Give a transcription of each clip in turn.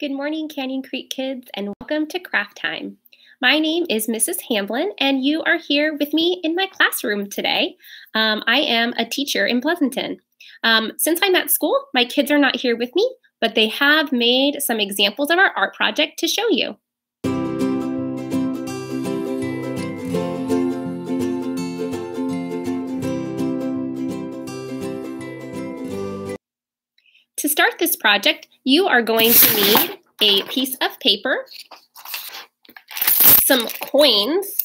Good morning, Canyon Creek kids, and welcome to Craft Time. My name is Mrs. Hamblin, and you are here with me in my classroom today. Um, I am a teacher in Pleasanton. Um, since I'm at school, my kids are not here with me, but they have made some examples of our art project to show you. To start this project, you are going to need a piece of paper, some coins,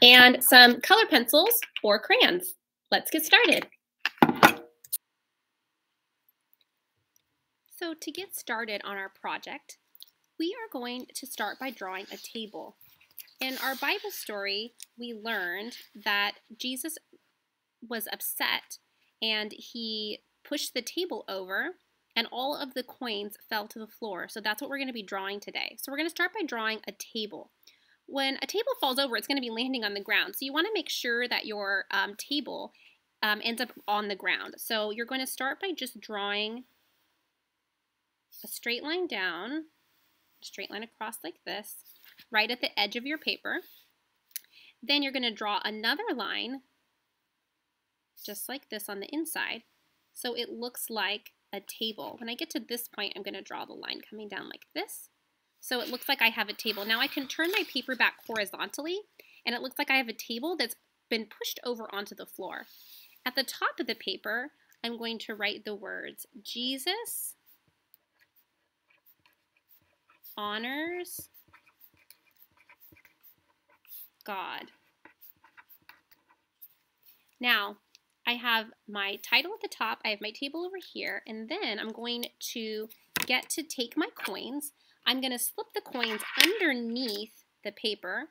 and some color pencils or crayons. Let's get started. So to get started on our project, we are going to start by drawing a table. In our Bible story, we learned that Jesus was upset and he pushed the table over and all of the coins fell to the floor. So that's what we're going to be drawing today. So we're going to start by drawing a table. When a table falls over, it's going to be landing on the ground. So you want to make sure that your um, table um, ends up on the ground. So you're going to start by just drawing a straight line down, straight line across like this, right at the edge of your paper. Then you're going to draw another line just like this on the inside. So it looks like a table. When I get to this point, I'm going to draw the line coming down like this. So it looks like I have a table. Now I can turn my paper back horizontally, and it looks like I have a table that's been pushed over onto the floor. At the top of the paper, I'm going to write the words Jesus honors God. Now, I have my title at the top, I have my table over here, and then I'm going to get to take my coins. I'm going to slip the coins underneath the paper,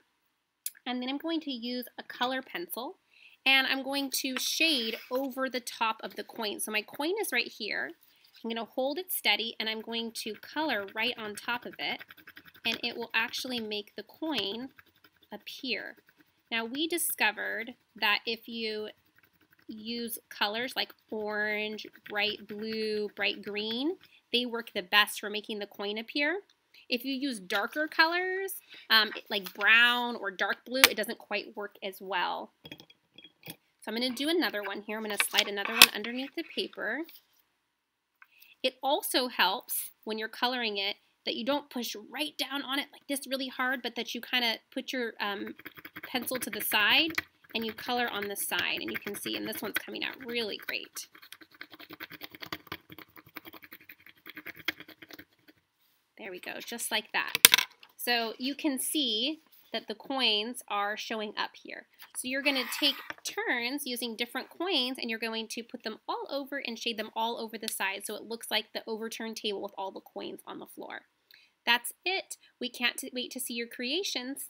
and then I'm going to use a color pencil, and I'm going to shade over the top of the coin. So my coin is right here. I'm going to hold it steady, and I'm going to color right on top of it, and it will actually make the coin appear. Now we discovered that if you use colors like orange, bright blue, bright green, they work the best for making the coin appear. If you use darker colors, um, like brown or dark blue, it doesn't quite work as well. So I'm going to do another one here. I'm going to slide another one underneath the paper. It also helps when you're coloring it that you don't push right down on it like this really hard, but that you kind of put your um, pencil to the side and you color on the side and you can see and this one's coming out really great. There we go, just like that. So you can see that the coins are showing up here. So you're going to take turns using different coins and you're going to put them all over and shade them all over the side so it looks like the overturned table with all the coins on the floor. That's it. We can't wait to see your creations.